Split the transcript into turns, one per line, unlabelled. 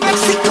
Mexico.